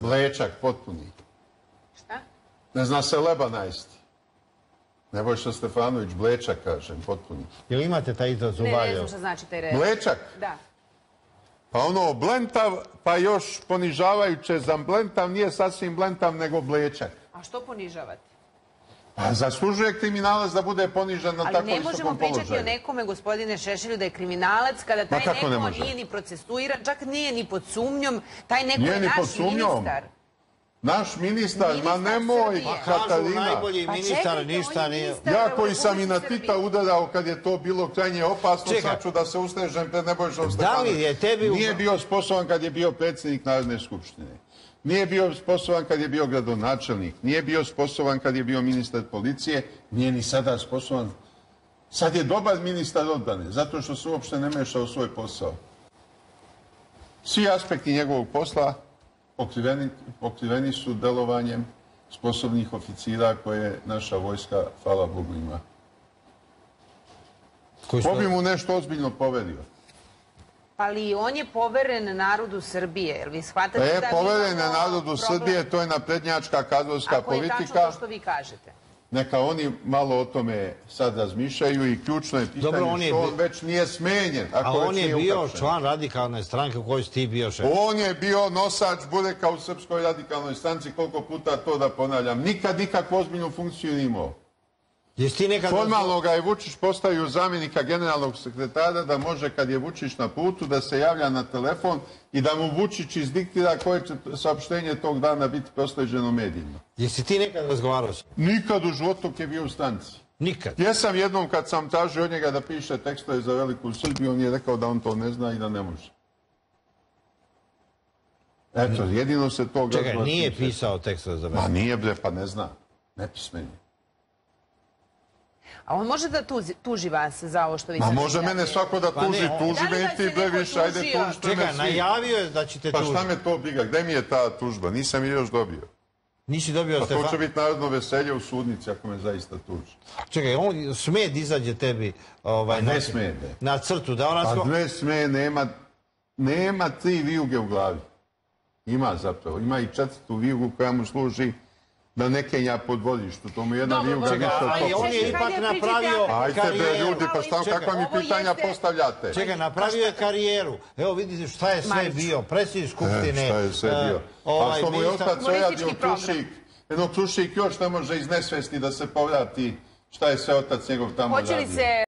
Mlečak potpuni. Šta? Ne zna se leba najsti. Nebojša Stefanović, blečak, kažem, potpuni. Jel imate taj izraz u Ne, ne znam šta znači taj red. Mlečak, Da. pa ono blentav, pa još ponižavajuće za blentav, nije sasvim blentav, nego blečak. A što ponižavati? Pa zaslužuje kriminalac da bude ponižen na Ali tako ne možemo visokom pričati položaju. o nekome, gospodine Šešelju, da je kriminalac, kada taj neko nije ni procesuiran, čak nije ni pod sumnjom, taj neko Nije je ni naš pod sumnjom. ministar. Naš ministar, ma nemoj. Kažu Katarina. najbolji Pa ministar, čekajte, ništa on je nije... ministar. Ja koji sam i na Tita udarao kad je to bilo krajnje opasno, Čekaj. sad ću da se ustežem pred Nebojšom Stefanovićem. je tebi u- Nije bio sposoban kad je bio predsjednik Narodne skupštine. Nije bio sposoban kad je bio gradonačelnik. Nije bio sposoban kad je bio ministar policije. Nije ni sada sposoban. Sad je dobar ministar odbrane, zato što se uopšte ne meša u svoj posao. Svi aspekti njegovog posla pokriveni, pokriveni su delovanjem sposobnih oficira koje naša vojska, hvala Bogu, ima. Ko bi mu nešto ozbiljno poverio? Ali on je poveren narodu Srbije, jel vi shvatate E, da poverene imamo narodu problem? Srbije, to je naprednjačka kadrovska Ako je tačno politika. to što vi kažete. Neka oni malo o tome sad razmišljaju i ključno je pitanje Dobro, on je što bi- on već nije smenjen. Ako A on je bio član radikalne stranke u kojoj si ti bio šef. On je bio nosač bureka u Srpskoj radikalnoj stranci, koliko puta to da ponavljam. Nikad nikakvu ozbiljnu funkciju nije imao. Jesi ti nekad... Formalno ga je Vučić postavio zamjenika generalnog sekretara da može kad je Vučić na putu da se javlja na telefon i da mu Vučić izdiktira koje će saopštenje tog dana biti prosleđeno medijima. Jesi ti nekad razgovarao s? Nikad u životu je bio u stanci. Nikad. Jesam jednom kad sam tražio od njega da piše tekstove za Veliku Srbiju, on je rekao da on to ne zna i da ne može. Eto, jedino se to... Čekaj, nije pisao tekstove za Ma mene. nije bre, pa ne zna. Nepismen je. A on može da tuzi, tuži vas za ovo što vi Ma može mene svako da Pa ne, tuži, on- tuži me i ti bre više, ajde tužite me Čekaj, svi. najavio je da ćete Pa tužiti. šta me to briga, gde mi je ta tužba? Nisam je još dobio. Nisi dobio Pa to će Stefan... biti narodno veselje u sudnici ako me zaista tuži. Čekaj, on sme da izađe tebi ovaj, Pa ne na, sme, bre. na crtu, da ona... Pa dve sme, nema, nema tri vijuge u glavi. Ima zapravo, ima i četvrtu vijugu koja mu služi da ne kenja po dvorištu. To mu je jedna Dobro, vijuga više od ali on je ipak napravio bre karijeru. ljudi, pa šta, kakva mi pitanja jeste- postavljate? Čekaj, napravio je karijeru. Evo vidite šta je sve bio. Predsjednik skupštine. E, šta je sve e, bio? ovaj, A što mu je otac ojadio. Krušik, jedno Krušik još ne može iz nesvesti da se povrati šta je sve otac njegov tamo radio. se